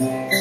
Música